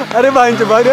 अरे भाई भाग